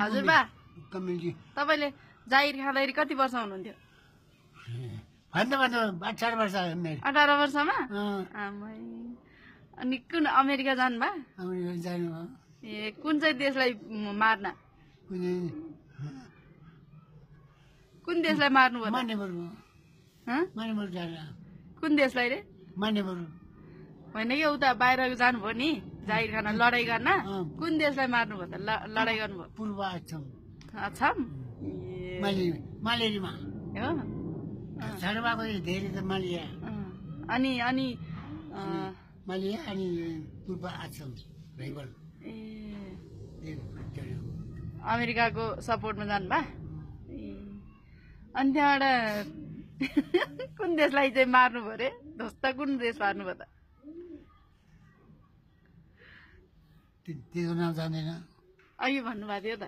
हजुर बा। कम्युनिटी तपाईँले जागिर खाँदाखेरि कति वर्ष हुनुहुन्थ्यो? अठार वर्ष अठार वर्षमा? अनि कुन अमेरिका जानुभयो अमेरिका ए कुन चाहिँ देशलाई मार्न? कुनै देशलाई जानु। कुन देशलाई रे? होइन कि उता बाहिर जानुभयो नि? जागिर खान लडाइँ गर्न। कुन देशलाई मार्नुभयो त? लडाइँ गर्नुभयो पूर्व मालेरीमा। हो? धेरै त मालिया। अनि अनि मालिया पूर्व अमेरिकाको सपोर्टमा जानुभयो? अनि त्यहाँबाट कुन देशलाई चाहिँ मार्नुभयो अरे ध्वस्त कुन देश मार्नुभयो त? त्यसको नाम जान्दैन अघि भन्नुभएको थियो त?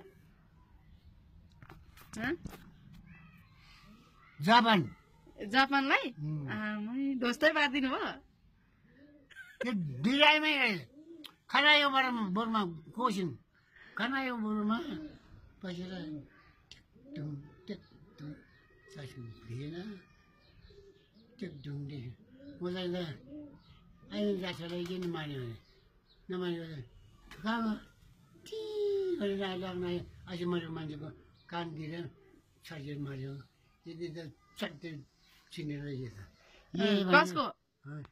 जापान। जापानलाई? ध्वस्तै पारिदिनु भयो। त्यो बिराइमै खनायो बोरमा कोसिन। खनायो बोरमा बसेर टेक टेक टेक सासु भिएन टेक ढुङ्गे म चाहिँ त अहिले जाछलाई किन मान्यो भने? नमान्यो भने कहाँ टी गरेर लाग्न अझै मेरो मान्छेको कानतिर छर्केर मार्यो त्यति त चट्टै चिनेर कसको? अँ,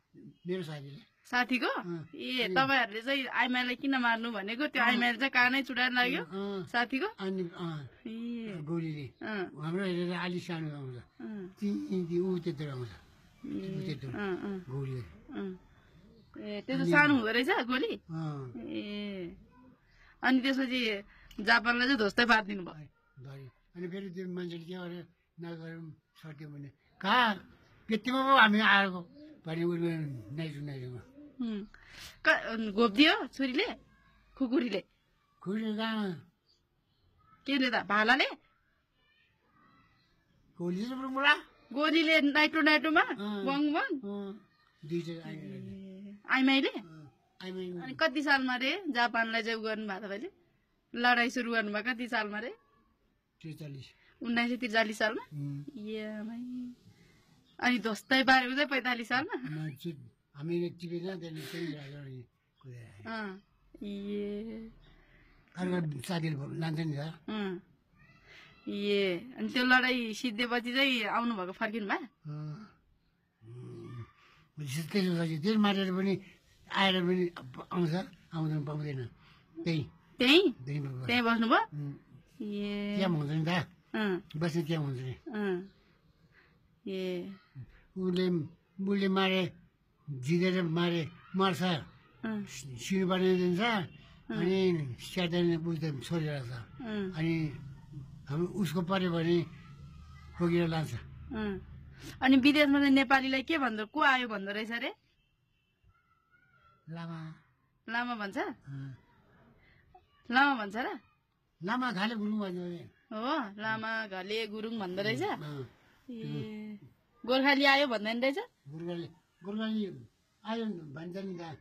मेरो साथीले। साथीको. ए तपाईँहरूले चाहिँ आइमाईलाई किन मार्नु भनेको? त्यो आइमाईले चाहिँ कानै चुडाएर लाग्यो। साथीको? अनि गोलीले अँ, हाम्रो हेरेर अलि सानो आउँछ। ती ती ऊ त्यत्रो आउँछ। ऊ ए, त्यो त सानो हुँदो रहेछ गोली ए। अनि त्यसपछि जापानलाई चाहिँ ध्वस्तै पारिदिनु भयो। अनि फेरि त्यो मान्छेले के गर्यो? नगरौँ सक्यो भने कहाँ यतिमा पो हामी आएको। भने उसले नाइजु नाइजुमा घोप्दियो छुरीले? खुकुरीले? खुसी कहाँ? केले त भालाले? गोलीले नाइटो नाइटोमा. बङ बङ ए, आइमाईले? आइमै अनि कति सालमा रे? जापानलाई उ गर्नुभयो तपाईँले? लडाइँ सुरु गर्नुभयो कति सालमा रे? उन्नाइस सय त्रिचालिस सालमा? अनि ध्वस्तै पारेको चाहिँ पैँतालिस सालमा? ए अनि त्यो लडाइँ सिद्धेपछि चाहिँ आउनुभएको फर्किनु भयो त्यसो पछि त्यही मारेर पनि आएर पनि आउँछ आउँदैन पाउँदैन। त्यही। त्यहीँ? बस्नुभयो? हुन्छ नि अँ। बस्ने हुन्छ नि। ए। उसले उसले मारे जितेर मारे मर्छ। सिउ बनाइदिन्छ अनि स्यादैन बुझ्दै छोडेर छ अनि हाम्रो उसको पऱ्यो भने बोकेर लान्छ। अनि विदेशमा चाहिँ नेपालीलाई के भन्दो? को आयो भन्दो रहेछ अरे? लामा। लामा भन्छ। लामा भन्छ र? लामा खाले गुरुङ अरे। हो लामा घले गुरुङ भन्दो रहेछ। ए। गोर्खाली आयो भन्दैन रहेछ? गोर्खाली गोर्खाली आयो भन्छ नि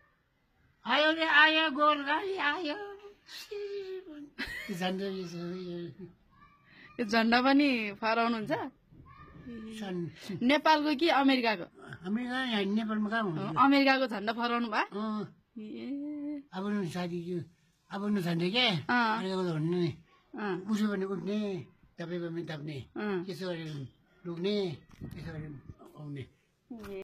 आयो रे आयो गोर्खाली आयो। झन्डै पनि फहराउनुहुन्छ? नेपालको कि अमेरिकाको? यहाँ नेपालमा कहाँ हुन्छ अमेरिकाको झन्डा फहराउनु भयो। अब साथी अब न झन्डै क्या हुन्न नि। उसो भने उठ्ने तपाईँको पनि ताप्ने अँ। यसो गरेर लुक्ने यसो गरेर आउने।